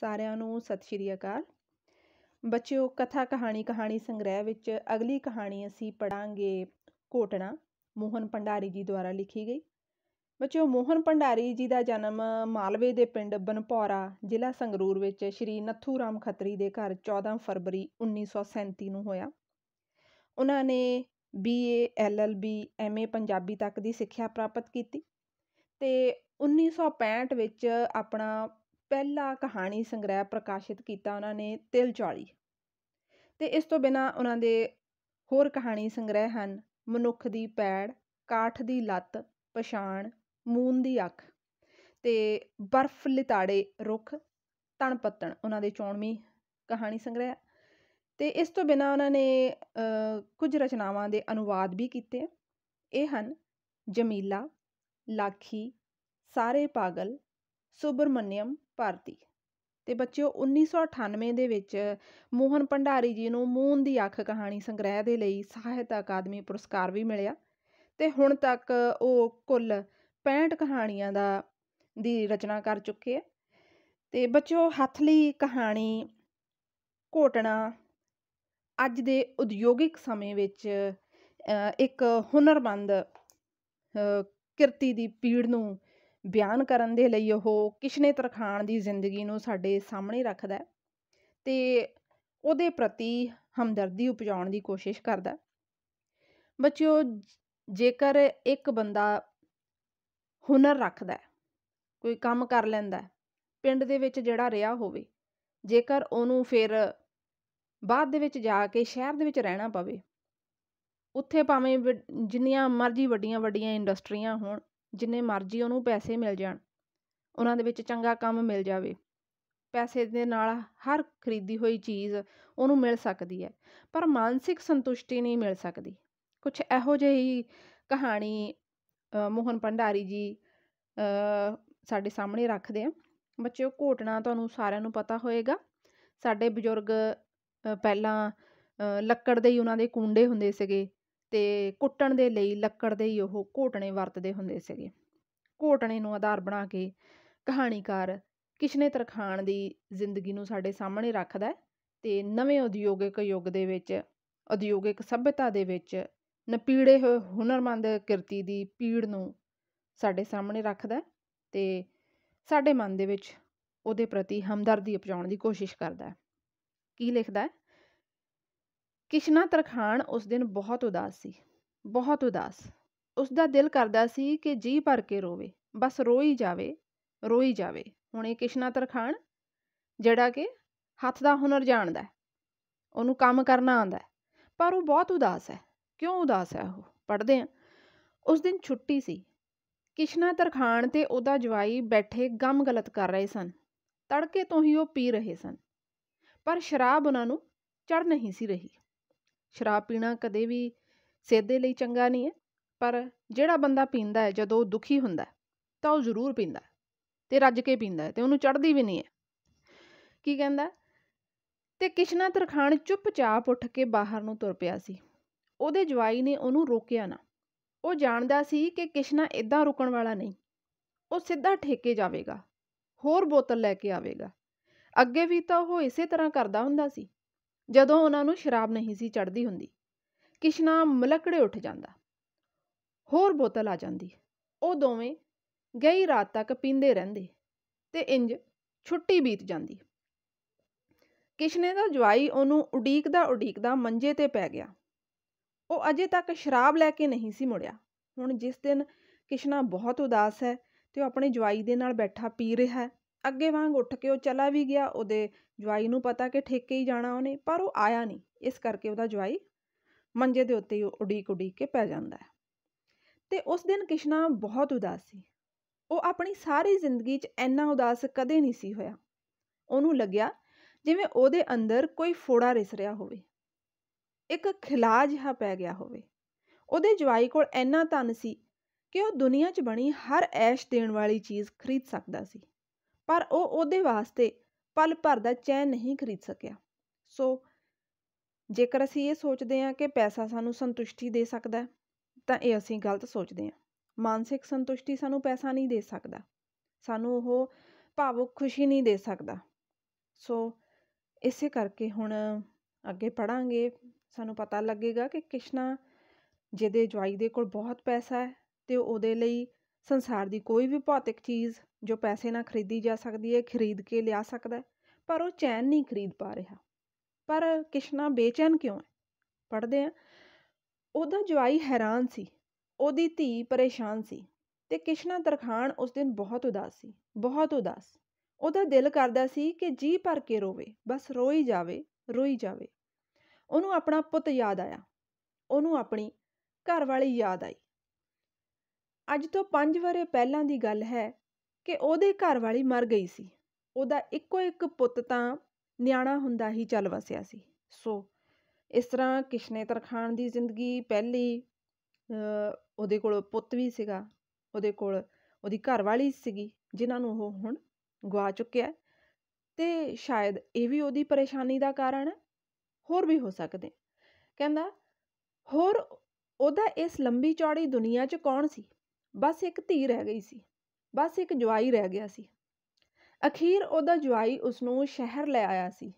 ਸਾਰਿਆਂ ਨੂੰ ਸਤਿ ਸ਼੍ਰੀ ਅਕਾਲ। ਬੱਚਿਓ, ਕਥਾ ਕਹਾਣੀ ਕਹਾਣੀ ਸੰਗ੍ਰਹਿ ਵਿੱਚ ਅਗਲੀ ਕਹਾਣੀ ਅਸੀਂ ਪੜਾਂਗੇ ਕੋਟਣਾ ਮੋਹਨ ਭੰਡਾਰੀ ਜੀ ਦੁਆਰਾ ਲਿਖੀ ਗਈ। ਬੱਚਿਓ, ਮੋਹਨ ਭੰਡਾਰੀ ਜੀ ਦਾ ਜਨਮ ਮਾਲਵੇ ਦੇ ਪਿੰਡ ਬਨਪੌਰਾ, ਜ਼ਿਲ੍ਹਾ ਸੰਗਰੂਰ ਵਿੱਚ ਸ਼੍ਰੀ ਨੱਥੂ ਰਾਮ ਖੱਤਰੀ ਦੇ ਘਰ 14 ਫਰਵਰੀ 1937 ਨੂੰ ਹੋਇਆ। ਉਹਨਾਂ ਨੇ ਬੀਏ ਐਲਐਲਬੀ ਐਮਏ ਪੰਜਾਬੀ ਤੱਕ ਦੀ ਸਿੱਖਿਆ ਪ੍ਰਾਪਤ ਕੀਤੀ ਤੇ 1965 ਵਿੱਚ ਆਪਣਾ ਪਹਿਲਾ ਕਹਾਣੀ ਸੰਗ੍ਰਹਿ ਪ੍ਰਕਾਸ਼ਿਤ ਕੀਤਾ ਉਹਨਾਂ ਨੇ ਤਿਲ ਚੌਲੀ। ਅਤੇ ਇਸ ਤੋਂ ਬਿਨਾਂ ਉਹਨਾਂ ਦੇ ਹੋਰ ਕਹਾਣੀ ਸੰਗ੍ਰਹਿ ਹਨ, ਮਨੁੱਖ ਦੀ ਪੈੜ, ਕਾਠ ਦੀ ਲੱਤ, ਪਛਾਣ ਮੂਨ ਦੀ ਅੱਖ ਅਤੇ ਬਰਫ਼ ਲਿਤਾੜੇ ਰੁੱਖ ਤਣ ਪੱਤਣ ਉਹਨਾਂ ਦੇ ਚੋਣਵੀਂ ਕਹਾਣੀ ਸੰਗ੍ਰਹਿ। ਅਤੇ ਇਸ ਤੋਂ ਬਿਨਾਂ ਉਹਨਾਂ ਨੇ ਕੁਝ ਰਚਨਾਵਾਂ ਦੇ ਅਨੁਵਾਦ ਵੀ ਕੀਤੇ। ਇਹ ਹਨ, ਜਮੀਲਾ, ਲਾਖੀ, ਸਾਰੇ ਪਾਗਲ ਸੁਬਰਮਨਿਅਮ ਭਾਰਤੀ। ਅਤੇ ਬੱਚਿਓ 1998 ਦੇ ਵਿੱਚ ਮੋਹਨ ਭੰਡਾਰੀ ਜੀ ਨੂੰ ਮੂਨ ਦੀ ਅੱਖ ਕਹਾਣੀ ਸੰਗ੍ਰਹਿ ਦੇ ਲਈ ਸਾਹਿਤ ਅਕਾਦਮੀ ਪੁਰਸਕਾਰ ਵੀ ਮਿਲਿਆ। ਅਤੇ ਹੁਣ ਤੱਕ ਉਹ ਕੁੱਲ 65 ਕਹਾਣੀਆਂ ਦਾ, ਦੀ ਰਚਨਾ ਕਰ ਚੁੱਕੇ ਹੈ ਅਤੇ ਬੱਚਿਓ ਹੱਥਲੀ ਕਹਾਣੀ ਘੋਟਣਾ ਅੱਜ ਦੇ ਉਦਯੋਗਿਕ ਸਮੇਂ ਵਿੱਚ ਇੱਕ ਹੁਨਰਮੰਦ ਕਿਰਤੀ ਦੀ ਪੀੜ ਨੂੰ ਬਿਆਨ ਕਰਨ ਦੇ ਲਈ ਉਹ ਕਿਸ਼ਨੇ ਤਰਖਾਣ ਦੀ ਜ਼ਿੰਦਗੀ ਨੂੰ ਸਾਡੇ ਸਾਹਮਣੇ ਰੱਖਦਾ ਤੇ ਉਹਦੇ ਪ੍ਰਤੀ ਹਮਦਰਦੀ ਉਪਜਾਉਣ ਦੀ ਕੋਸ਼ਿਸ਼ ਕਰਦਾ ਬੱਚਿਓ, ਜੇਕਰ ਇੱਕ ਬੰਦਾ ਹੁਨਰ ਰੱਖਦਾ ਕੋਈ ਕੰਮ ਕਰ ਲੈਂਦਾ ਪਿੰਡ ਦੇ ਵਿੱਚ ਜਿਹੜਾ ਰਿਹਾ ਹੋਵੇ, ਜੇਕਰ ਉਹਨੂੰ ਫਿਰ ਬਾਅਦ ਦੇ ਵਿੱਚ ਜਾ ਕੇ ਸ਼ਹਿਰ ਦੇ ਵਿੱਚ ਰਹਿਣਾ ਪਵੇ, ਉੱਥੇ ਭਾਵੇਂ ਜਿੰਨੀਆਂ ਮਰਜ਼ੀ ਵੱਡੀਆਂ ਵੱਡੀਆਂ ਇੰਡਸਟਰੀਆਂ ਹੋਣ ਜਿੰਨੇ ਮਰਜ਼ੀ ਉਹਨੂੰ ਪੈਸੇ ਮਿਲ ਜਾਣ, ਉਹਨਾਂ ਦੇ ਵਿੱਚ ਚੰਗਾ ਕੰਮ ਮਿਲ ਜਾਵੇ। ਪੈਸੇ ਦੇ ਨਾਲ ਹਰ ਖਰੀਦੀ ਹੋਈ ਚੀਜ਼ ਉਹਨੂੰ ਮਿਲ ਸਕਦੀ ਹੈ, ਪਰ ਮਾਨਸਿਕ ਸੰਤੁਸ਼ਟੀ ਨਹੀਂ ਮਿਲ ਸਕਦੀ। ਕੁਝ ਇਹੋ ਜਿਹੀ ਕਹਾਣੀ ਮੋਹਨ ਭੰਡਾਰੀ ਜੀ ਸਾਡੇ ਸਾਹਮਣੇ ਰੱਖਦੇ ਆ। ਬੱਚਿਓ, ਘੋਟਣਾ ਤੁਹਾਨੂੰ ਸਾਰਿਆਂ ਨੂੰ ਪਤਾ ਹੋਏਗਾ। ਸਾਡੇ ਬਜ਼ੁਰਗ ਪਹਿਲਾਂ ਲੱਕੜ ਦੇ ਹੀ ਉਹਨਾਂ ਦੇ ਕੁੰਡੇ ਹੁੰਦੇ ਸੀਗੇ। ਤੇ ਕੁੱਟਣ ਦੇ ਲਈ ਲੱਕੜ ਦੇ ਹੀ ਉਹ ਘੋਟਣੇ ਵਰਤਦੇ ਹੁੰਦੇ ਸੀਗੇ। ਘੋਟਣੇ ਨੂੰ ਆਧਾਰ ਬਣਾ ਕੇ ਕਹਾਣੀਕਾਰ ਕਿਸ਼ਨੇ ਤਰਖਾਣ ਦੀ ਜ਼ਿੰਦਗੀ ਨੂੰ ਸਾਡੇ ਸਾਹਮਣੇ ਰੱਖਦਾ ਤੇ ਨਵੇਂ ਉਦਯੋਗਿਕ ਯੁੱਗ ਦੇ ਵਿੱਚ, ਉਦਯੋਗਿਕ ਸਭਿਅਤਾ ਦੇ ਵਿੱਚ ਨਪੀੜੇ ਹੋਏ ਹੁਨਰਮੰਦ ਕਿਰਤੀ ਦੀ ਪੀੜ ਨੂੰ ਸਾਡੇ ਸਾਹਮਣੇ ਰੱਖਦਾ ਤੇ ਸਾਡੇ ਮਨ ਦੇ ਵਿੱਚ ਉਹਦੇ ਪ੍ਰਤੀ ਹਮਦਰਦੀ ਅਪਜਾਉਣ ਦੀ ਕੋਸ਼ਿਸ਼ ਕਰਦਾ ਕੀ ਲਿਖਦਾ ਕਿਸ਼ਨਾ ਤਰਖਾਣ ਉਸ ਦਿਨ ਬਹੁਤ ਉਦਾਸ ਸੀ, ਬਹੁਤ ਉਦਾਸ। ਉਸ ਦਾ ਦਿਲ ਕਰਦਾ ਸੀ ਕਿ ਜੀ ਭਰ ਕੇ ਰੋਵੇ, ਬਸ ਰੋਈ ਜਾਵੇ ਰੋਈ ਜਾਵੇ। ਹੁਣ ਇਹ ਕਿਸ਼ਨਾ ਤਰਖਾਣ, ਜਿਹੜਾ ਕਿ ਹੱਥ ਦਾ ਹੁਨਰ ਜਾਣਦਾ ਉਹਨੂੰ ਕੰਮ ਕਰਨਾ ਆਉਂਦਾ ਪਰ ਉਹ ਬਹੁਤ ਉਦਾਸ ਹੈ। ਕਿਉਂ ਉਦਾਸ ਹੈ ਉਹ? ਪੜ੍ਹਦੇ ਆ ਉਸ ਦਿਨ ਛੁੱਟੀ ਸੀ। ਕਿਸ਼ਨਾ ਤਰਖਾਣ ਤੇ ਉਹਦਾ ਜਵਾਈ ਬੈਠੇ ਗਮ ਗਲਤ ਕਰ ਰਹੇ ਸਨ। ਤੜਕੇ ਤੋਂ ਹੀ ਉਹ ਪੀ ਰਹੇ ਸਨ। ਪਰ ਸ਼ਰਾਬ ਉਹਨਾਂ ਨੂੰ ਚੜ ਨਹੀਂ ਸੀ ਰਹੀ। ਸ਼ਰਾਬ ਪੀਣਾ ਕਦੇ ਵੀ ਸਿਹਤ ਦੇ ਲਈ ਚੰਗਾ ਨਹੀਂ ਹੈ, ਪਰ ਜਿਹੜਾ ਬੰਦਾ ਪੀਂਦਾ ਹੈ, ਜਦੋਂ ਉਹ ਦੁਖੀ ਹੁੰਦਾ ਤਾਂ ਉਹ ਜ਼ਰੂਰ ਪੀਂਦਾ ਤੇ ਰੱਜ ਕੇ ਪੀਂਦਾ ਤੇ ਉਹਨੂੰ ਚੜਦੀ ਵੀ ਨਹੀਂ ਹੈ। ਕੀ ਕਹਿੰਦਾ ਤੇ ਕਿਸ਼ਨਾ ਤਰਖਾਣ ਚੁੱਪਚਾਪ ਉੱਠ ਕੇ ਬਾਹਰ ਨੂੰ ਤੁਰ ਪਿਆ ਸੀ। ਉਹਦੇ ਜਵਾਈ ਨੇ ਉਹਨੂੰ ਰੋਕਿਆ ਨਾ। ਉਹ ਜਾਣਦਾ ਸੀ ਕਿ ਕਿਸ਼ਨਾ ਇਦਾਂ ਰੁਕਣ ਵਾਲਾ ਨਹੀਂ। ਉਹ ਸਿੱਧਾ ਠੇਕੇ ਜਾਵੇਗਾ, ਹੋਰ ਬੋਤਲ ਲੈ ਕੇ ਆਵੇਗਾ। ਅੱਗੇ ਵੀ ਤਾਂ ਉਹ ਇਸੇ ਤਰ੍ਹਾਂ ਕਰਦਾ ਹੁੰਦਾ ਸੀ। ਜਦੋਂ ਉਹਨਾਂ ਨੂੰ ਸ਼ਰਾਬ ਨਹੀਂ ਸੀ ਚੜਦੀ ਹੁੰਦੀ, ਕਿਸ਼ਨਾ ਮਲਕੜੇ ਉੱਠ ਜਾਂਦਾ। ਹੋਰ ਬੋਤਲ ਆ ਜਾਂਦੀ। ਉਹ ਦੋਵੇਂ ਗਈ ਰਾਤ ਤੱਕ ਪੀਂਦੇ ਰਹਿੰਦੇ ਤੇ ਇੰਜ ਛੁੱਟੀ ਬੀਤ ਜਾਂਦੀ। ਕਿਸ਼ਨੇ ਦਾ ਜਵਾਈ ਉਹਨੂੰ ਉਡੀਕਦਾ ਉਡੀਕਦਾ ਮੰਜੇ ਤੇ ਪੈ ਗਿਆ। ਉਹ ਅਜੇ ਤੱਕ ਸ਼ਰਾਬ ਲੈ ਕੇ ਨਹੀਂ ਸੀ ਮੁੜਿਆ। ਹੁਣ ਜਿਸ ਦਿਨ ਕਿਸ਼ਨਾ ਬਹੁਤ ਉਦਾਸ ਹੈ ਤੇ ਉਹ ਆਪਣੇ ਜਵਾਈ ਦੇ ਨਾਲ ਬੈਠਾ ਪੀ ਰਿਹਾ ਹੈ ਅੱਗੇ ਵਾਂਗ ਉੱਠ ਕੇ ਉਹ ਚਲਾ ਵੀ ਗਿਆ, ਉਹਦੇ ਜਵਾਈ ਨੂੰ ਪਤਾ ਕਿ ਠੇਕੇ ਹੀ ਜਾਣਾ ਉਹਨੇ, ਪਰ ਉਹ ਆਇਆ ਨਹੀਂ। ਇਸ ਕਰਕੇ ਉਹਦਾ ਜਵਾਈ ਮੰਜੇ ਦੇ ਉੱਤੇ ਹੀ ਉਡੀਕ ਉਡੀਕ ਕੇ ਪੈ ਜਾਂਦਾ ਹੈ। ਤੇ ਉਸ ਦਿਨ ਕਿਸ਼ਨਾ ਬਹੁਤ ਉਦਾਸ ਸੀ। ਉਹ ਆਪਣੀ ਸਾਰੀ ਜ਼ਿੰਦਗੀ 'ਚ ਇੰਨਾ ਉਦਾਸ ਕਦੇ ਨਹੀਂ ਸੀ ਹੋਇਆ। ਉਹਨੂੰ ਲੱਗਿਆ ਜਿਵੇਂ ਉਹਦੇ ਅੰਦਰ ਕੋਈ ਫੋੜਾ ਰਿਸ ਰਿਹਾ ਹੋਵੇ। ਇੱਕ ਖਿਲਾ ਜਿਹਾ ਪੈ ਗਿਆ ਹੋਵੇ। ਉਹਦੇ ਜਵਾਈ ਕੋਲ ਇੰਨਾ ਧਨ ਸੀ ਕਿ ਉਹ ਦੁਨੀਆ 'ਚ ਬਣੀ ਹਰ ਐਸ਼ ਦੇਣ ਵਾਲੀ ਚੀਜ਼ ਖਰੀਦ ਸਕਦਾ ਸੀ। ਪਰ ਉਹ ਉਹਦੇ ਵਾਸਤੇ ਪਲ ਭਰ ਦਾ ਚੈਨ ਨਹੀਂ ਖਰੀਦ ਸਕਿਆ। ਸੋ ਜੇਕਰ ਅਸੀਂ ਇਹ ਸੋਚਦੇ ਹਾਂ ਕਿ ਪੈਸਾ ਸਾਨੂੰ ਸੰਤੁਸ਼ਟੀ ਦੇ ਸਕਦਾ ਤਾਂ ਇਹ ਅਸੀਂ ਗਲਤ ਸੋਚਦੇ ਹਾਂ। ਮਾਨਸਿਕ ਸੰਤੁਸ਼ਟੀ ਸਾਨੂੰ ਪੈਸਾ ਨਹੀਂ ਦੇ ਸਕਦਾ। ਸਾਨੂੰ ਉਹ ਭਾਵੁਕ ਖੁਸ਼ੀ ਨਹੀਂ ਦੇ ਸਕਦਾ। ਸੋ ਇਸੇ ਕਰਕੇ ਹੁਣ ਅੱਗੇ ਪੜਾਂਗੇ ਸਾਨੂੰ ਪਤਾ ਲੱਗੇਗਾ ਕਿ ਕਿਸ਼ਨਾ ਜਿਹਦੇ ਜਵਾਈ ਦੇ ਕੋਲ ਬਹੁਤ ਪੈਸਾ ਹੈ, ਤੇ ਉਹਦੇ ਲਈ ਸੰਸਾਰ ਦੀ ਕੋਈ ਵੀ ਭੌਤਿਕ ਚੀਜ਼ ਜੋ ਪੈਸੇ ਨਾਲ ਖਰੀਦੀ ਜਾ ਸਕਦੀ ਹੈ, ਖਰੀਦ ਕੇ ਲਿਆ ਸਕਦਾ ਪਰ ਉਹ ਚੈਨ ਨਹੀਂ ਖਰੀਦ ਪਾ ਰਿਹਾ। ਪਰ ਕਿਸ਼ਨਾ ਬੇਚੈਨ ਕਿਉਂ ਹੈ? ਪੜਦੇ ਆ ਉਹਦਾ ਜਵਾਈ ਹੈਰਾਨ ਸੀ, ਉਹਦੀ ਧੀ ਪਰੇਸ਼ਾਨ ਸੀ ਤੇ ਕਿਸ਼ਨਾ ਤਰਖਾਨ ਉਸ ਦਿਨ ਬਹੁਤ ਉਦਾਸ ਸੀ, ਬਹੁਤ ਉਦਾਸ। ਉਹਦਾ ਦਿਲ ਕਰਦਾ ਸੀ ਕਿ ਜੀ ਭਰ ਕੇ ਰੋਵੇ, ਬਸ ਰੋਈ ਜਾਵੇ ਰੋਈ ਜਾਵੇ। ਉਹਨੂੰ ਆਪਣਾ ਪੁੱਤ ਯਾਦ ਆਇਆ। ਉਹਨੂੰ ਆਪਣੀ ਘਰ ਵਾਲੀ ਯਾਦ ਆਈ। ਅੱਜ ਤੋਂ 5 ਵਰੇ ਪਹਿਲਾਂ ਦੀ ਗੱਲ ਹੈ ਕਿ ਉਹਦੇ ਘਰ ਵਾਲੀ ਮਰ ਗਈ ਸੀ। ਉਹਦਾ ਇੱਕੋ ਇੱਕ ਪੁੱਤ ਤਾਂ ਨਿਆਣਾ ਹੁੰਦਾ ਹੀ ਚੱਲ ਵਸਿਆ ਸੀ। ਸੋ ਇਸ ਤਰ੍ਹਾਂ ਕਿਸ਼ਨੇ ਤਰਖਾਨ ਦੀ ਜ਼ਿੰਦਗੀ ਪਹਿਲੀ ਉਹਦੇ ਕੋਲ ਪੁੱਤ ਵੀ ਸੀਗਾ, ਉਹਦੇ ਕੋਲ ਉਹਦੀ ਘਰ ਵਾਲੀ ਸੀਗੀ, ਜਿਨ੍ਹਾਂ ਨੂੰ ਉਹ ਹੁਣ ਗਵਾ ਚੁੱਕਿਆ ਤੇ ਸ਼ਾਇਦ ਇਹ ਵੀ ਉਹਦੀ ਪਰੇਸ਼ਾਨੀ ਦਾ ਕਾਰਨ ਹੈ, ਹੋਰ ਵੀ ਹੋ ਸਕਦੇ। ਕਹਿੰਦਾ, ਹੋਰ ਉਹਦਾ ਇਸ ਲੰਬੀ ਚੌੜੀ ਦੁਨੀਆ 'ਚ ਕੌਣ ਸੀ? ਬਸ ਇੱਕ ਧੀ ਰਹਿ ਗਈ ਸੀ, ਬਸ ਇੱਕ ਜਵਾਈ ਰਹਿ ਗਿਆ ਸੀ। ਅਖੀਰ ਉਹਦਾ ਜਵਾਈ ਉਸ ਨੂੰ ਸ਼ਹਿਰ ਲੈ ਆਇਆ ਸੀ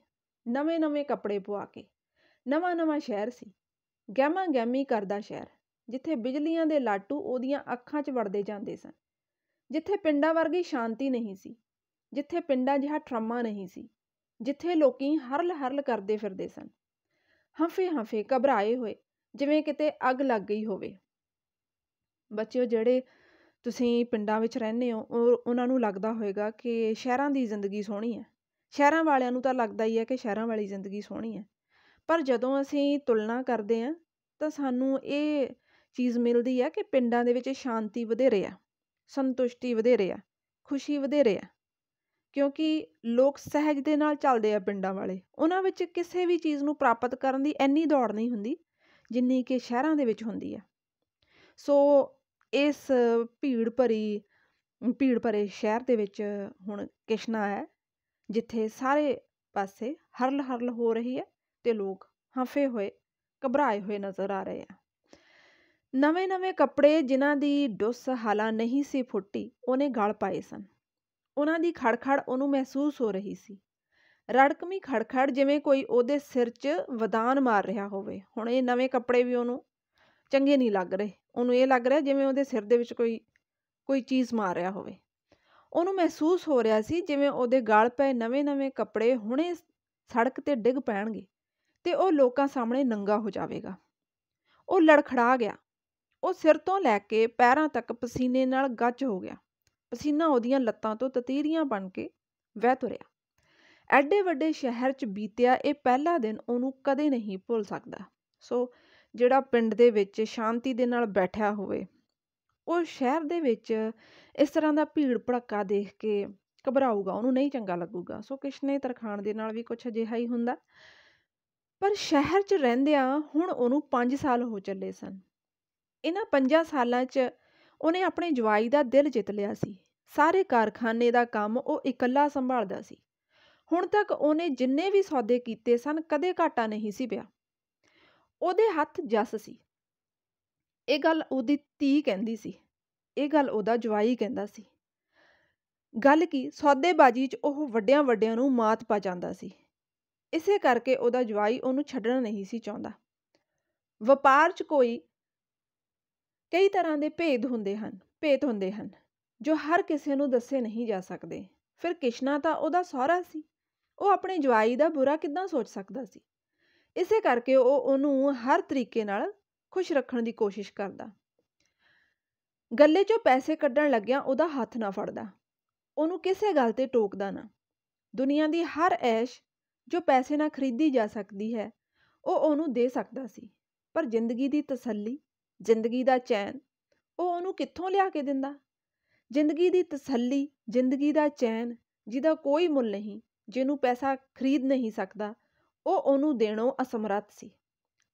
ਨਵੇਂ-ਨਵੇਂ ਕੱਪੜੇ ਪਵਾ ਕੇ ਨਵਾਂ-ਨਵਾਂ ਸ਼ਹਿਰ ਸੀ, ਗਹਿਮਾ ਗਹਿਮੀ ਕਰਦਾ ਸ਼ਹਿਰ, ਜਿੱਥੇ ਬਿਜਲੀਆਂ ਦੇ ਲਾਟੂ ਉਹਦੀਆਂ ਅੱਖਾਂ 'ਚ ਵੜਦੇ ਜਾਂਦੇ ਸਨ, ਜਿੱਥੇ ਪਿੰਡਾਂ ਵਰਗੀ ਸ਼ਾਂਤੀ ਨਹੀਂ ਸੀ, ਜਿੱਥੇ ਪਿੰਡਾਂ ਜਿਹਾ ਟਰਾਮਾ ਨਹੀਂ ਸੀ, ਜਿੱਥੇ ਲੋਕੀ ਹਰਲ ਹਰਲ ਕਰਦੇ ਫਿਰਦੇ ਸਨ। ਹਫੇ ਹਫੇ ਘਬਰਾਏ ਹੋਏ, ਜਿਵੇਂ ਕਿਤੇ ਅੱਗ ਲੱਗ ਗਈ ਹੋਵੇ। ਬੱਚਿਓ ਜਿਹੜੇ ਤੁਸੀਂ ਪਿੰਡਾਂ ਵਿੱਚ ਰਹਿੰਦੇ ਹੋ, ਉਹ ਉਹਨਾਂ ਨੂੰ ਲੱਗਦਾ ਹੋਵੇਗਾ ਕਿ ਸ਼ਹਿਰਾਂ ਦੀ ਜ਼ਿੰਦਗੀ ਸੋਹਣੀ ਹੈ। ਸ਼ਹਿਰਾਂ ਵਾਲਿਆਂ ਨੂੰ ਤਾਂ ਲੱਗਦਾ ਹੀ ਹੈ ਕਿ ਸ਼ਹਿਰਾਂ ਵਾਲੀ ਜ਼ਿੰਦਗੀ ਸੋਹਣੀ ਹੈ। ਪਰ ਜਦੋਂ ਅਸੀਂ ਤੁਲਨਾ ਕਰਦੇ ਹਾਂ, ਤਾਂ ਸਾਨੂੰ ਇਹ ਚੀਜ਼ ਮਿਲਦੀ ਹੈ ਕਿ ਪਿੰਡਾਂ ਦੇ ਵਿੱਚ ਸ਼ਾਂਤੀ ਵਧੇਰੇ ਆ ਸੰਤੁਸ਼ਟੀ ਵਧੇਰੇ ਆ ਖੁਸ਼ੀ ਵਧੇਰੇ ਆ ਕਿਉਂਕਿ ਲੋਕ ਸਹਿਜ ਦੇ ਨਾਲ ਚੱਲਦੇ ਆ ਪਿੰਡਾਂ ਵਾਲੇ। ਉਹਨਾਂ ਵਿੱਚ ਕਿਸੇ ਵੀ ਚੀਜ਼ ਨੂੰ ਪ੍ਰਾਪਤ ਕਰਨ ਦੀ ਇੰਨੀ ਦੌੜ ਨਹੀਂ ਹੁੰਦੀ, ਜਿੰਨੀ ਕਿ ਸ਼ਹਿਰਾਂ ਦੇ ਵਿੱਚ ਹੁੰਦੀ ਆ ਸੋ ਇਸ ਭੀੜ ਭਰੀ, ਭੀੜ ਭਰੇ ਸ਼ਹਿਰ ਦੇ ਵਿੱਚ ਹੁਣ ਕਿਸ਼ਨਾ ਹੈ, ਜਿੱਥੇ ਸਾਰੇ ਪਾਸੇ ਹਰਲ ਹਰਲ ਹੋ ਰਹੀ ਹੈ ਅਤੇ ਲੋਕ ਹਫੇ ਹੋਏ, ਘਬਰਾਏ ਹੋਏ ਨਜ਼ਰ ਆ ਰਹੇ ਆ। ਨਵੇਂ-ਨਵੇਂ ਕੱਪੜੇ ਜਿਨ੍ਹਾਂ ਦੀ ਡੁੱਸ ਹਾਲਾ ਨਹੀਂ ਸੀ ਫੁੱਟੀ, ਉਹਨੇ ਗਲ ਪਾਏ ਸਨ। ਉਹਨਾਂ ਦੀ ਖੜਖੜ ਉਹਨੂੰ ਮਹਿਸੂਸ ਹੋ ਰਹੀ ਸੀ। ਰੜਕਮੀ ਖੜਖੜ ਜਿਵੇਂ ਕੋਈ ਉਹਦੇ ਸਿਰ 'ਚ ਵਦਾਨ ਮਾਰ ਰਿਹਾ ਹੋਵੇ, ਹੁਣ ਇਹ ਨਵੇਂ ਕੱਪੜੇ ਵੀ ਉਹਨੂੰ ਚੰਗੇ ਨਹੀਂ ਲੱਗ ਰਹੇ। ਉਹਨੂੰ ਇਹ ਲੱਗ ਰਿਹਾ ਜਿਵੇਂ ਉਹਦੇ ਸਿਰ ਦੇ ਵਿੱਚ ਕੋਈ ਕੋਈ ਚੀਜ਼ ਮਾਰ ਰਿਹਾ ਹੋਵੇ। ਉਹਨੂੰ ਮਹਿਸੂਸ ਹੋ ਰਿਹਾ ਸੀ ਜਿਵੇਂ ਉਹਦੇ ਗਾਲ ਪਏ ਨਵੇਂ-ਨਵੇਂ ਕੱਪੜੇ ਹੁਣੇ ਸੜਕ ਤੇ ਡਿੱਗ ਪੈਣਗੇ ਤੇ ਉਹ ਲੋਕਾਂ ਸਾਹਮਣੇ ਨੰਗਾ ਹੋ ਜਾਵੇਗਾ। ਉਹ ਲੜਖੜਾ ਗਿਆ। ਉਹ ਸਿਰ ਤੋਂ ਲੈ ਕੇ ਪੈਰਾਂ ਤੱਕ ਪਸੀਨੇ ਨਾਲ ਗੱਜ ਹੋ ਗਿਆ। ਪਸੀਨਾ ਉਹਦੀਆਂ ਲੱਤਾਂ ਤੋਂ ਤਤੀਰੀਆਂ ਬਣ ਕੇ ਵਹਿ ਤੁਰਿਆ। ਐਡੇ ਵੱਡੇ ਸ਼ਹਿਰ 'ਚ ਬੀਤਿਆ ਇਹ ਪਹਿਲਾ ਦਿਨ ਉਹਨੂੰ ਕਦੇ ਨਹੀਂ ਭੁੱਲ ਸਕਦਾ। ਸੋ ਜਿਹੜਾ ਪਿੰਡ ਦੇ ਵਿੱਚ ਸ਼ਾਂਤੀ ਦੇ ਨਾਲ ਬੈਠਿਆ ਹੋਵੇ। ਉਹ ਸ਼ਹਿਰ ਦੇ ਵਿੱਚ ਇਸ ਤਰ੍ਹਾਂ ਦਾ ਭੀੜ ਭੜੱਕਾ ਦੇਖ ਕੇ ਘਬਰਾਊਗਾ, ਉਹਨੂੰ ਨਹੀਂ ਚੰਗਾ ਲੱਗੂਗਾ। ਸੋ ਕਿਸ਼ਨੇ ਤਰਖਾਣ ਦੇ ਨਾਲ ਵੀ ਕੁਝ ਅਜਿਹਾ ਹੀ ਹੁੰਦਾ। ਪਰ ਸ਼ਹਿਰ 'ਚ ਰਹਿੰਦਿਆਂ ਹੁਣ ਉਹਨੂੰ 5 ਸਾਲ ਹੋ ਚੱਲੇ ਸਨ। ਇਹਨਾਂ 5 ਸਾਲਾਂ 'ਚ ਉਹਨੇ ਆਪਣੇ ਜਵਾਈ ਦਾ ਦਿਲ ਜਿੱਤ ਲਿਆ ਸੀ। ਸਾਰੇ ਕਾਰਖਾਨੇ ਦਾ ਕੰਮ ਉਹ ਇਕੱਲਾ ਸੰਭਾਲਦਾ ਸੀ। ਹੁਣ ਤੱਕ ਉਹਨੇ ਜਿੰਨੇ ਵੀ ਸੌਦੇ ਕੀਤੇ ਸਨ, ਕਦੇ ਘਾਟਾ ਨਹੀਂ ਸੀ ਪਿਆ। ਉਹਦੇ ਹੱਥ ਜੱਸ ਸੀ। ਇਹ ਗੱਲ ਉਹਦੀ ਧੀ ਕਹਿੰਦੀ ਸੀ। ਇਹ ਗੱਲ ਉਹਦਾ ਜਵਾਈ ਕਹਿੰਦਾ ਸੀ। ਗੱਲ ਕੀ, ਸੌਦੇਬਾਜ਼ੀ 'ਚ ਉਹ ਵੱਡਿਆਂ ਵੱਡਿਆਂ ਨੂੰ ਮਾਤ ਪਾ ਜਾਂਦਾ ਸੀ। ਇਸੇ ਕਰਕੇ ਉਹਦਾ ਜਵਾਈ ਉਹਨੂੰ ਛੱਡਣਾ ਨਹੀਂ ਸੀ ਚਾਹੁੰਦਾ। ਵਪਾਰ 'ਚ ਕੋਈ ਕਈ ਤਰ੍ਹਾਂ ਦੇ ਭੇਦ ਹੁੰਦੇ ਹਨ ਭੇਦ ਹੁੰਦੇ ਹਨ, ਜੋ ਹਰ ਕਿਸੇ ਨੂੰ ਦੱਸੇ ਨਹੀਂ ਜਾ ਸਕਦੇ। ਫਿਰ ਕਿਸ਼ਨਾ ਤਾਂ ਉਹਦਾ ਸਹੁਰਾ ਸੀ। ਉਹ ਆਪਣੇ ਜਵਾਈ ਦਾ ਬੁਰਾ ਕਿੱਦਾਂ ਸੋਚ ਸਕਦਾ ਸੀ? ਇਸੇ ਕਰਕੇ ਉਹ ਉਹਨੂੰ ਹਰ ਤਰੀਕੇ ਨਾਲ ਖੁਸ਼ ਰੱਖਣ ਦੀ ਕੋਸ਼ਿਸ਼ ਕਰਦਾ। ਗੱਲੇ 'ਚੋਂ ਪੈਸੇ ਕੱਢਣ ਲੱਗਿਆ ਉਹਦਾ ਹੱਥ ਨਾ ਫੜਦਾ। ਉਹਨੂੰ ਕਿਸੇ ਗੱਲ ਤੇ ਟੋਕਦਾ ਨਾ। ਦੁਨੀਆ ਦੀ ਹਰ ਐਸ਼ ਜੋ ਪੈਸੇ ਨਾਲ ਖਰੀਦੀ ਜਾ ਸਕਦੀ ਹੈ, ਉਹ ਉਹਨੂੰ ਦੇ ਸਕਦਾ ਸੀ। ਪਰ ਜ਼ਿੰਦਗੀ ਦੀ ਤਸੱਲੀ, ਜ਼ਿੰਦਗੀ ਦਾ ਚੈਨ, ਉਹ ਉਹਨੂੰ ਕਿੱਥੋਂ ਲਿਆ ਕੇ ਦਿੰਦਾ? ਜ਼ਿੰਦਗੀ ਦੀ ਤਸੱਲੀ, ਜ਼ਿੰਦਗੀ ਦਾ ਚੈਨ ਜਿਹਦਾ ਕੋਈ ਮੁੱਲ ਨਹੀਂ, ਜਿਹਨੂੰ ਪੈਸਾ ਖਰੀਦ ਨਹੀਂ ਸਕਦਾ ਉਹ ਉਹਨੂੰ ਦੇਣੋਂ ਅਸਮਰੱਥ ਸੀ।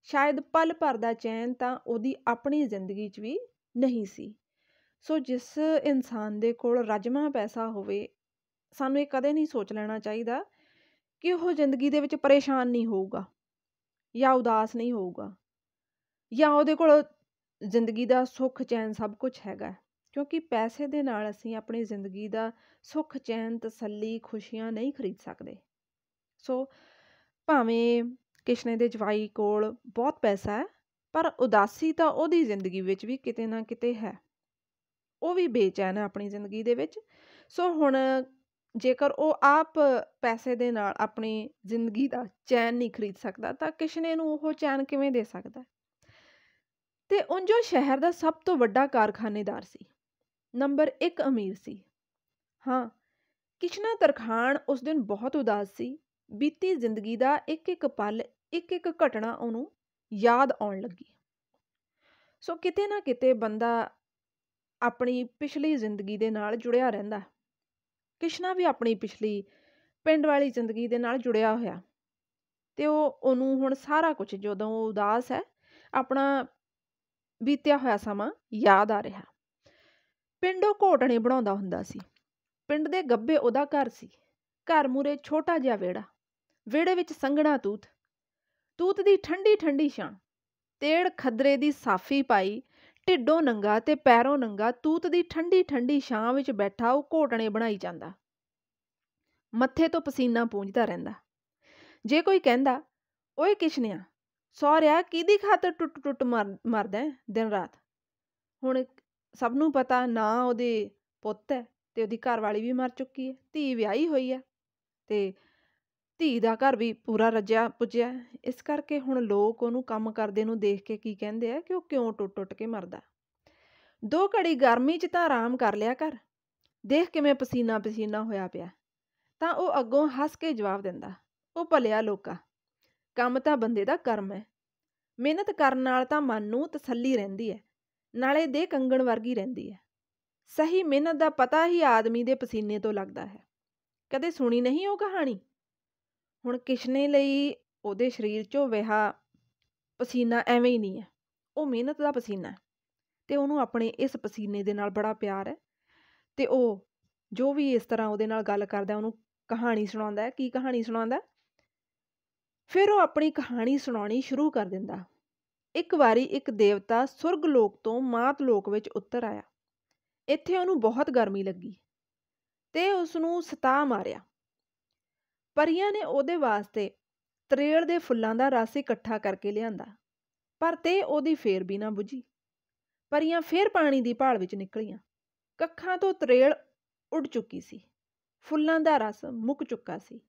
ਸ਼ਾਇਦ ਪਲ ਭਰ ਦਾ ਚੈਨ ਤਾਂ ਉਹਦੀ ਆਪਣੀ ਜ਼ਿੰਦਗੀ 'ਚ ਵੀ ਨਹੀਂ ਸੀ। ਸੋ ਜਿਸ ਇਨਸਾਨ ਦੇ ਕੋਲ ਰਜਮਾ ਪੈਸਾ ਹੋਵੇ, ਸਾਨੂੰ ਇਹ ਕਦੇ ਨਹੀਂ ਸੋਚ ਲੈਣਾ ਚਾਹੀਦਾ ਕਿ ਉਹ ਜ਼ਿੰਦਗੀ ਦੇ ਵਿੱਚ ਪਰੇਸ਼ਾਨ ਨਹੀਂ ਹੋਊਗਾ ਜਾਂ ਉਦਾਸ ਨਹੀਂ ਹੋਊਗਾ ਜਾਂ ਉਹਦੇ ਕੋਲ ਜ਼ਿੰਦਗੀ ਦਾ ਸੁੱਖ ਚੈਨ ਸਭ ਕੁਝ ਹੈਗਾ। ਕਿਉਂਕਿ ਪੈਸੇ ਦੇ ਨਾਲ ਅਸੀਂ ਆਪਣੀ ਜ਼ਿੰਦਗੀ ਦਾ ਸੁੱਖ ਚੈਨ ਤਸੱਲੀ, ਖੁਸ਼ੀਆਂ ਨਹੀਂ ਖਰੀਦ ਸਕਦੇ। ਸੋ ਭਾਵੇਂ ਕਿਸ਼ਨੇ ਦੇ ਜਵਾਈ ਕੋਲ ਬਹੁਤ ਪੈਸਾ ਹੈ, ਪਰ ਉਦਾਸੀ ਤਾਂ ਉਹਦੀ ਜ਼ਿੰਦਗੀ ਵਿੱਚ ਵੀ ਕਿਤੇ ਨਾ ਕਿਤੇ ਹੈ। ਉਹ ਵੀ ਬੇਚੈਨ ਹੈ ਆਪਣੀ ਜ਼ਿੰਦਗੀ ਦੇ ਵਿੱਚ। ਸੋ ਹੁਣ ਜੇਕਰ ਉਹ ਆਪ ਪੈਸੇ ਦੇ ਨਾਲ ਆਪਣੀ ਜ਼ਿੰਦਗੀ ਦਾ ਚੈਨ ਨਹੀਂ ਖਰੀਦ ਸਕਦਾ, ਤਾਂ ਕਿਸ਼ਨੇ ਨੂੰ ਉਹ ਚੈਨ ਕਿਵੇਂ ਦੇ ਸਕਦਾ? ਤੇ ਉਂਝੋ ਸ਼ਹਿਰ ਦਾ ਸਭ ਤੋਂ ਵੱਡਾ ਕਾਰਖਾਨੇਦਾਰ ਸੀ। ਨੰਬਰ 1 ਅਮੀਰ ਸੀ। ਹਾਂ, ਕਿਸ਼ਨਾ ਤਰਖਾਨ ਉਸ ਦਿਨ ਬਹੁਤ ਉਦਾਸ ਸੀ। ਬੀਤੀ ਜ਼ਿੰਦਗੀ ਦਾ ਇੱਕ ਇੱਕ ਪਲ ਇੱਕ ਇੱਕ ਘਟਨਾ ਉਹਨੂੰ ਯਾਦ ਆਉਣ ਲੱਗੀ। ਸੋ ਕਿਤੇ ਨਾ ਕਿਤੇ ਬੰਦਾ ਆਪਣੀ ਪਿਛਲੀ ਜ਼ਿੰਦਗੀ ਦੇ ਨਾਲ ਜੁੜਿਆ ਰਹਿੰਦਾ। ਕਿਸ਼ਨਾ ਵੀ ਆਪਣੀ ਪਿਛਲੀ ਪਿੰਡ ਵਾਲੀ ਜ਼ਿੰਦਗੀ ਦੇ ਨਾਲ ਜੁੜਿਆ ਹੋਇਆ। ਤੇ ਉਹ, ਉਹਨੂੰ ਹੁਣ ਸਾਰਾ ਕੁਝ ਜਦੋਂ ਉਹ ਉਦਾਸ ਹੈ, ਆਪਣਾ ਬੀਤਿਆ ਹੋਇਆ ਸਮਾਂ ਯਾਦ ਆ ਰਿਹਾ। ਪਿੰਡੋਂ ਘੋਟਣੇ ਬਣਾਉਂਦਾ ਹੁੰਦਾ ਸੀ। ਪਿੰਡ ਦੇ ਗੱਬੇ ਉਹਦਾ ਘਰ ਸੀ। ਘਰ ਮੂਰੇ ਛੋਟਾ ਜਿਹਾ ਵਿਹੜਾ। ਵਿਹੜੇ ਵਿੱਚ ਸੰਘਣਾ ਤੂਤ। ਤੂਤ ਦੀ ਠੰਡੀ ਠੰਡੀ ਛਾਂ। ਤੇੜ ਖਦਰੇ ਦੀ ਸਾਫੀ ਪਾਈ, ਢਿੱਡੋਂ ਨੰਗਾ ਤੇ ਪੈਰੋਂ ਨੰਗਾ ਤੂਤ ਦੀ ਠੰਡੀ ਠੰਡੀ ਛਾਂ ਵਿੱਚ ਬੈਠਾ ਉਹ ਘੋਟਣੇ ਬਣਾਈ ਜਾਂਦਾ। ਮੱਥੇ ਤੋਂ ਪਸੀਨਾ ਪੂੰਝਦਾ ਰਹਿੰਦਾ। ਜੇ ਕੋਈ ਕਹਿੰਦਾ, ਓਏ ਕਿਸ਼ਨਿਆ ਸੌਰਿਆ ਕਿਹਦੀ ਖਾਤਰ ਟੁੱਟ ਟੁੱਟ ਮਰਦਾ ਦਿਨ ਰਾਤ? ਹੁਣ ਸਭ ਨੂੰ ਪਤਾ ਨਾ ਉਹਦੇ ਪੁੱਤ ਹੈ ਤੇ ਉਹਦੀ ਘਰ ਵਾਲੀ ਵੀ ਮਰ ਚੁੱਕੀ ਹੈ, ਧੀ ਵਿਆਹੀ ਹੋਈ ਹੈ ਤੇ ਧੀ ਦਾ ਘਰ ਵੀ ਪੂਰਾ ਰੱਜਿਆ ਪੁੱਜਿਆ ਇਸ ਕਰਕੇ ਹੁਣ ਲੋਕ ਉਹਨੂੰ ਕੰਮ ਕਰਦੇ ਨੂੰ ਦੇਖ ਕੇ ਕੀ ਕਹਿੰਦੇ ਆ ਕਿ ਉਹ ਕਿਉਂ ਟੁੱਟ ਟੁੱਟ ਕੇ ਮਰਦਾ। ਦੋ ਘੜੀ ਗਰਮੀ 'ਚ ਤਾਂ ਆਰਾਮ ਕਰ ਲਿਆ ਕਰ। ਦੇਖ ਕਿਵੇਂ ਪਸੀਨਾ ਪਸੀਨਾ ਹੋਇਆ ਪਿਆ। ਤਾਂ ਉਹ ਅੱਗੋਂ ਹੱਸ ਕੇ ਜਵਾਬ ਦਿੰਦਾ, ਉਹ ਭਲਿਆ ਲੋਕਾ, ਕੰਮ ਤਾਂ ਬੰਦੇ ਦਾ ਕਰਮ ਹੈ। ਮਿਹਨਤ ਕਰਨ ਨਾਲ ਤਾਂ ਮਨ ਨੂੰ ਤਸੱਲੀ ਰਹਿੰਦੀ ਹੈ, ਨਾਲੇ ਦੇ ਕੰਗਣ ਵਰਗੀ ਰਹਿੰਦੀ ਹੈ। ਸਹੀ ਮਿਹਨਤ ਦਾ ਪਤਾ ਹੀ ਆਦਮੀ ਦੇ ਪਸੀਨੇ ਤੋਂ ਲੱਗਦਾ ਹੈ। ਕਦੇ ਸੁਣੀ ਨਹੀਂ ਉਹ ਕਹਾਣੀ? ਹੁਣ ਕਿਸ਼ਨੇ ਲਈ ਉਹਦੇ ਸਰੀਰ 'ਚੋਂ ਵਹਾ ਪਸੀਨਾ ਐਵੇਂ ਹੀ ਨਹੀਂ ਹੈ। ਉਹ ਮਿਹਨਤ ਦਾ ਪਸੀਨਾ ਹੈ ਤੇ ਉਹਨੂੰ ਆਪਣੇ ਇਸ ਪਸੀਨੇ ਦੇ ਨਾਲ ਬੜਾ ਪਿਆਰ ਹੈ ਤੇ ਉਹ ਜੋ ਵੀ ਇਸ ਤਰ੍ਹਾਂ ਉਹਦੇ ਨਾਲ ਗੱਲ ਕਰਦਾ ਉਹਨੂੰ ਕਹਾਣੀ ਸੁਣਾਉਂਦਾ ਹੈ। ਕੀ ਕਹਾਣੀ ਸੁਣਾਉਂਦਾ ਫਿਰ ਉਹ ਆਪਣੀ ਕਹਾਣੀ ਸੁਣਾਉਣੀ ਸ਼ੁਰੂ ਕਰ ਦਿੰਦਾ। ਇੱਕ ਵਾਰੀ ਇੱਕ ਦੇਵਤਾ ਸੁਰਗ ਲੋਕ ਤੋਂ ਮਾਤ ਲੋਕ ਵਿੱਚ ਉਤਰ ਆਇਆ। ਇੱਥੇ ਉਹਨੂੰ ਬਹੁਤ ਗਰਮੀ ਲੱਗੀ ਤੇ ਉਸ ਨੂੰ ਸਤਾ ਮਾਰਿਆ। ਪਰੀਆਂ ਨੇ ਉਹਦੇ ਵਾਸਤੇ ਤਰੇਲ ਦੇ ਫੁੱਲਾਂ ਦਾ ਰਸ ਇਕੱਠਾ ਕਰਕੇ ਲਿਆਂਦਾ, ਪਰ ਤੇ ਉਹਦੀ ਫੇਰ ਵੀ ਨਾ ਬੁਝੀ। ਪਰੀਆਂ ਫੇਰ ਪਾਣੀ ਦੀ ਭਾਲ ਵਿੱਚ ਨਿਕਲੀਆਂ। ਕੱਖਾਂ ਤੋਂ ਤਰੇਲ ਉੱਡ ਚੁੱਕੀ ਸੀ। ਫੁੱਲਾਂ ਦਾ ਰਸ ਮੁੱਕ ਚੁੱਕਾ ਸੀ।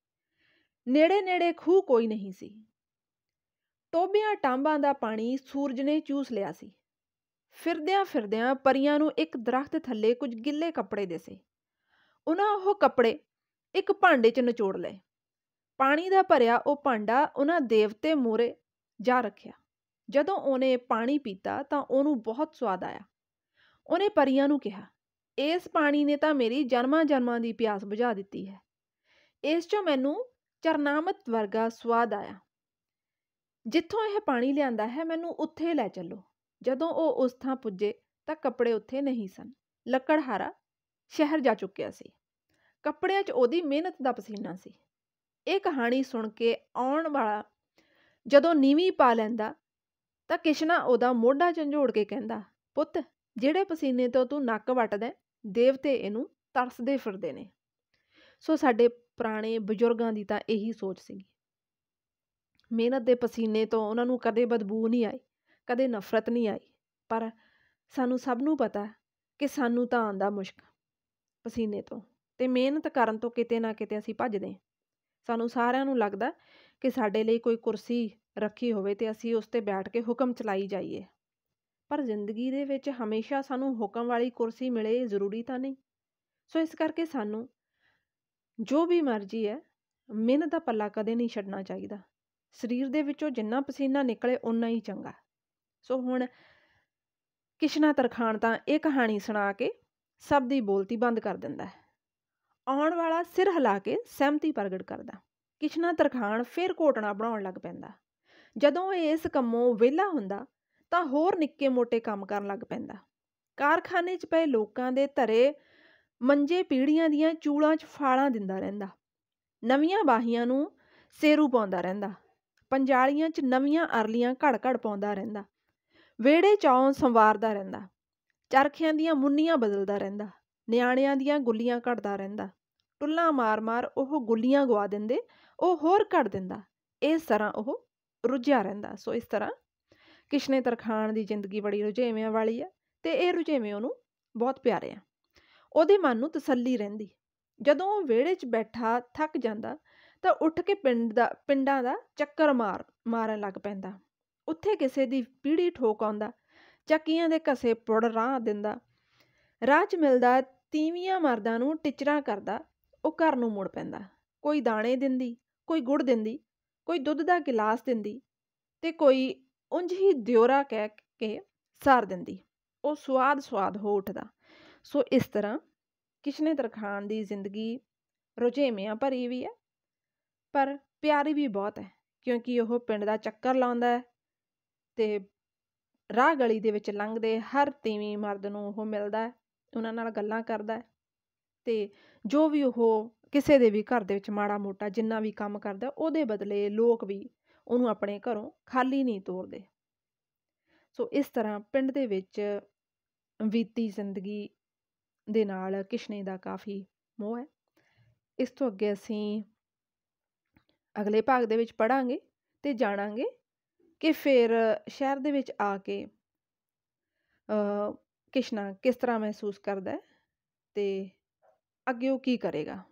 ਨੇੜੇ ਨੇੜੇ ਖੂਹ ਕੋਈ ਨਹੀਂ ਸੀ। ਟੋਬਿਆਂ ਟਾਂਬਾਂ ਦਾ ਪਾਣੀ ਸੂਰਜ ਨੇ ਚੂਸ ਲਿਆ ਸੀ। ਫਿਰਦਿਆਂ ਫਿਰਦਿਆਂ ਪਰੀਆਂ ਨੂੰ ਇੱਕ ਦਰਖਤ ਥੱਲੇ ਕੁਝ ਗਿੱਲੇ ਕੱਪੜੇ ਦਿਸੇ। ਉਹਨਾਂ ਉਹ ਕੱਪੜੇ ਇੱਕ ਭਾਂਡੇ 'ਚ ਨਿਚੋੜ ਲਏ। ਪਾਣੀ ਦਾ ਭਰਿਆ ਉਹ ਭਾਂਡਾ ਉਹਨਾਂ ਦੇਵਤੇ ਮੂਰੇ ਜਾ ਰੱਖਿਆ। ਜਦੋਂ ਉਹਨੇ ਪਾਣੀ ਪੀਤਾ ਤਾਂ ਉਹਨੂੰ ਬਹੁਤ ਸਵਾਦ ਆਇਆ। ਉਹਨੇ ਪਰੀਆਂ ਨੂੰ ਕਿਹਾ, ਇਸ ਪਾਣੀ ਨੇ ਤਾਂ ਮੇਰੀ ਜਨਮਾਂ ਜਨਮਾਂ ਦੀ ਪਿਆਸ ਬੁਝਾ ਦਿੱਤੀ ਹੈ। ਇਸ 'ਚੋਂ ਮੈਨੂੰ ਚਰਨਾਮਤ ਵਰਗਾ ਸਵਾਦ ਆਇਆ। ਜਿੱਥੋਂ ਇਹ ਪਾਣੀ ਲਿਆਂਦਾ ਹੈ, ਮੈਨੂੰ ਉੱਥੇ ਲੈ ਚੱਲੋ। ਜਦੋਂ ਉਹ ਉਸ ਥਾਂ ਪੁੱਜੇ ਤਾਂ ਕੱਪੜੇ ਉੱਥੇ ਨਹੀਂ ਸਨ। ਲੱਕੜਹਾਰਾ ਸ਼ਹਿਰ ਜਾ ਚੁੱਕਿਆ ਸੀ। ਕੱਪੜਿਆਂ 'ਚ ਉਹਦੀ ਮਿਹਨਤ ਦਾ ਪਸੀਨਾ ਸੀ। ਇਹ ਕਹਾਣੀ ਸੁਣ ਕੇ ਆਉਣ ਵਾਲਾ ਜਦੋਂ ਨੀਵੀਂ ਪਾ ਲੈਂਦਾ, ਤਾਂ ਕਿਸ਼ਨਾ ਉਹਦਾ ਮੋਢਾ ਝੰਜੋੜ ਕੇ ਕਹਿੰਦਾ, ਪੁੱਤ, ਜਿਹੜੇ ਪਸੀਨੇ ਤੋਂ ਤੂੰ ਨੱਕ ਵੱਟਦਾ ਦੇਵਤੇ ਇਹਨੂੰ ਤਰਸਦੇ ਫਿਰਦੇ ਨੇ। ਸੋ ਸਾਡੇ ਪੁਰਾਣੇ ਬਜ਼ੁਰਗਾਂ ਦੀ ਤਾਂ ਇਹੀ ਸੋਚ ਸੀ ਮਿਹਨਤ ਦੇ ਪਸੀਨੇ ਤੋਂ ਉਹਨਾਂ ਨੂੰ ਕਦੇ ਬਦਬੂ ਨਹੀਂ ਆਈ, ਕਦੇ ਨਫ਼ਰਤ ਨਹੀਂ ਆਈ, ਪਰ ਸਾਨੂੰ ਸਭ ਨੂੰ ਪਤਾ ਕਿ ਸਾਨੂੰ ਤਾਂ ਆਂਦਾ ਮੁਸ਼ਕ ਪਸੀਨੇ ਤੋਂ ਤੇ ਮਿਹਨਤ ਕਰਨ ਤੋਂ ਕਿਤੇ ਨਾ ਕਿਤੇ ਅਸੀਂ ਭੱਜਦੇ ਸਾਨੂੰ ਸਾਰਿਆਂ ਨੂੰ ਲੱਗਦਾ ਕਿ ਸਾਡੇ ਲਈ ਕੋਈ ਕੁਰਸੀ ਰੱਖੀ ਹੋਵੇ ਤੇ ਅਸੀਂ ਉਸ ਤੇ ਬੈਠ ਕੇ ਹੁਕਮ ਚਲਾਈ ਜਾਈਏ। ਪਰ ਜ਼ਿੰਦਗੀ ਦੇ ਵਿੱਚ ਹਮੇਸ਼ਾ ਸਾਨੂੰ ਹੁਕਮ ਵਾਲੀ ਕੁਰਸੀ ਮਿਲੇ ਜ਼ਰੂਰੀ ਤਾਂ ਨਹੀਂ। ਸੋ ਇਸ ਕਰਕੇ ਸਾਨੂੰ ਜੋ ਵੀ ਮਰਜ਼ੀ ਹੈ, ਮਿਹਨਤ ਦਾ ਪੱਲਾ ਕਦੇ ਨਹੀਂ ਛੱਡਣਾ ਚਾਹੀਦਾ। ਸਰੀਰ ਦੇ ਵਿੱਚੋਂ ਜਿੰਨਾ ਪਸੀਨਾ ਨਿਕਲੇ ਉਨਾ ਹੀ ਚੰਗਾ। ਸੋ ਹੁਣ ਕਿਸ਼ਨਾ ਤਰਖਾਨ ਤਾਂ ਇਹ ਕਹਾਣੀ ਸੁਣਾ ਕੇ ਸਭ ਦੀ ਬੋਲਤੀ ਬੰਦ ਕਰ ਦਿੰਦਾ ਹੈ। ਆਉਣ ਵਾਲਾ ਸਿਰ ਹਿਲਾ ਕੇ ਸਹਿਮਤੀ ਪ੍ਰਗਟ ਕਰਦਾ। ਕਿਸ਼ਨਾ ਤਰਖਾਣ ਫਿਰ ਘੋਟਣਾ ਬਣਾਉਣ ਲੱਗ ਪੈਂਦਾ। ਜਦੋਂ ਇਸ ਕੰਮੋਂ ਵਿਹਲਾ ਹੁੰਦਾ, ਤਾਂ ਹੋਰ ਨਿੱਕੇ ਮੋਟੇ ਕੰਮ ਕਰਨ ਲੱਗ ਪੈਂਦਾ। ਕਾਰਖਾਨੇ 'ਚ ਪਏ ਲੋਕਾਂ ਦੇ ਧਰੇ ਮੰਜੇ ਪੀੜੀਆਂ ਦੀਆਂ ਚੂਲਾਂ 'ਚ ਫਾਲਾਂ ਦਿੰਦਾ ਰਹਿੰਦਾ। ਨਵੀਆਂ ਬਾਹੀਆਂ ਨੂੰ ਸੇਰੂ ਪਾਉਂਦਾ ਰਹਿੰਦਾ। ਪੰਜਾਲੀਆਂ 'ਚ ਨਵੀਆਂ ਅਰਲੀਆਂ ਘੜ-ਘੜ ਪਾਉਂਦਾ ਰਹਿੰਦਾ। ਵਿਹੜੇ ਚੌਂ ਸੰਵਾਰਦਾ ਰਹਿੰਦਾ। ਚਰਖਿਆਂ ਦੀਆਂ ਮੁੰਨੀਆਂ ਬਦਲਦਾ ਰਹਿੰਦਾ। ਨਿਆਣਿਆਂ ਦੀਆਂ ਗੁੱਲੀਆਂ ਘੜਦਾ ਰਹਿੰਦਾ। ਟੁੱਲਾਂ ਮਾਰ-ਮਾਰ ਉਹ ਗੁੱਲੀਆਂ ਗਵਾ ਦਿੰਦੇ, ਉਹ ਹੋਰ ਕੱਢ ਦਿੰਦਾ। ਇਸ ਤਰ੍ਹਾਂ ਉਹ ਰੁੱਝਿਆ ਰਹਿੰਦਾ। ਸੋ ਇਸ ਤਰ੍ਹਾਂ ਕਿਸ਼ਨੇ ਤਰਖਾਣ ਦੀ ਜ਼ਿੰਦਗੀ ਬੜੀ ਰੁਝੇਵਿਆਂ ਵਾਲੀ ਹੈ ਤੇ ਇਹ ਰੁਝੇਵੇਂ ਉਹਨੂੰ ਬਹੁਤ ਪਿਆਰੇ ਆ। ਉਹਦੇ ਮਨ ਨੂੰ ਤਸੱਲੀ ਰਹਿੰਦੀ। ਜਦੋਂ ਉਹ ਵਿਹੜੇ 'ਚ ਬੈਠਾ ਥੱਕ ਜਾਂਦਾ ਤਾਂ ਉੱਠ ਕੇ ਪਿੰਡ ਦਾ, ਪਿੰਡਾਂ ਦਾ ਚੱਕਰ ਮਾਰ, ਮਾਰਨ ਲੱਗ ਪੈਂਦਾ। ਉੱਥੇ ਕਿਸੇ ਦੀ ਪੀੜੀ ਠੋਕ ਆਉਂਦਾ, ਚੱਕੀਆਂ ਦੇ ਘਸੇ ਪੁੜ ਰਾਹ ਦਿੰਦਾ। ਰਾਹ 'ਚ ਮਿਲਦਾ ਤੀਵੀਆਂ ਮਰਦਾਂ ਨੂੰ ਟਿਚਰਾਂ ਕਰਦਾ। ਉਹ ਘਰ ਨੂੰ ਮੁੜ ਪੈਂਦਾ। ਕੋਈ ਦਾਣੇ ਦਿੰਦੀ, ਕੋਈ ਗੁੜ ਦਿੰਦੀ, ਕੋਈ ਦੁੱਧ ਦਾ ਗਿਲਾਸ ਦਿੰਦੀ ਤੇ ਕੋਈ ਉਂਝ ਹੀ ਦਿਉਰਾ ਕਹਿ ਕੇ ਸਾਰ ਦਿੰਦੀ। ਉਹ ਸਵਾਦ ਸਵਾਦ ਹੋ ਉੱਠਦਾ। ਸੋ ਇਸ ਤਰ੍ਹਾਂ ਕਿਸ਼ਨੇ ਤਰਖਾਨ ਦੀ ਜ਼ਿੰਦਗੀ ਰੁਝੇਵਿਆਂ ਭਰੀ ਵੀ ਹੈ, ਪਰ ਪਿਆਰੀ ਵੀ ਬਹੁਤ ਹੈ, ਕਿਉਂਕਿ ਉਹ ਪਿੰਡ ਦਾ ਚੱਕਰ ਲਾਉਂਦਾ ਹੈ ਤੇ ਰਾਹ ਗਲੀ ਦੇ ਵਿੱਚ ਲੰਘਦੇ ਹਰ ਤੀਵੀਂ ਮਰਦ ਨੂੰ ਉਹ ਮਿਲਦਾ ਉਹਨਾਂ ਨਾਲ ਗੱਲਾਂ ਕਰਦਾ ਤੇ ਜੋ ਵੀ ਉਹ ਕਿਸੇ ਦੇ ਵੀ ਘਰ ਦੇ ਵਿੱਚ ਮਾੜਾ ਮੋਟਾ ਜਿੰਨਾ ਵੀ ਕੰਮ ਕਰਦਾ, ਉਹਦੇ ਬਦਲੇ ਲੋਕ ਵੀ ਉਹਨੂੰ ਆਪਣੇ ਘਰੋਂ ਖਾਲੀ ਨਹੀਂ ਤੋਰਦੇ। ਸੋ ਇਸ ਤਰ੍ਹਾਂ ਪਿੰਡ ਦੇ ਵਿੱਚ ਬੀਤੀ ਜ਼ਿੰਦਗੀ ਦੇ ਨਾਲ ਕਿਸ਼ਨੇ ਦਾ ਕਾਫੀ ਮੋਹ ਹੈ। ਇਸ ਤੋਂ ਅੱਗੇ ਅਸੀਂ ਅਗਲੇ ਭਾਗ ਦੇ ਵਿੱਚ ਪੜਾਂਗੇ ਤੇ ਜਾਣਾਂਗੇ ਕਿ ਫਿਰ ਸ਼ਹਿਰ ਦੇ ਵਿੱਚ ਆ ਕੇ ਕਿਸ਼ਨਾ ਕਿਸ ਤਰ੍ਹਾਂ ਮਹਿਸੂਸ ਕਰਦਾ ਹੈ ਤੇ ਅੱਗੇ ਉਹ ਕੀ ਕਰੇਗਾ?